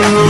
Thank